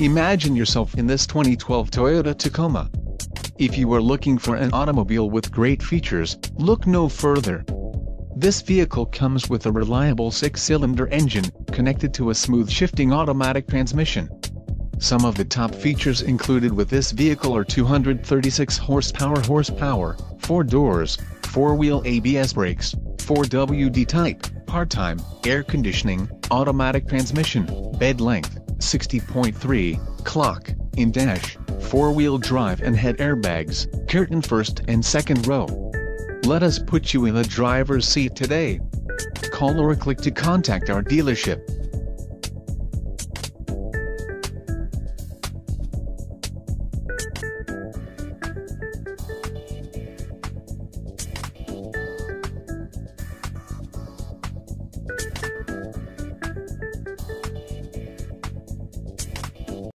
Imagine yourself in this 2012 Toyota Tacoma. If you are looking for an automobile with great features, look no further. This vehicle comes with a reliable six-cylinder engine, connected to a smooth shifting automatic transmission. Some of the top features included with this vehicle are 236 horsepower horsepower, 4 doors, 4-wheel ABS brakes, 4WD type, part-time, air conditioning, automatic transmission, bed length, 60.3, clock, in-dash, four-wheel drive and head airbags, curtain first and second row. Let us put you in the driver's seat today. Call or click to contact our dealership.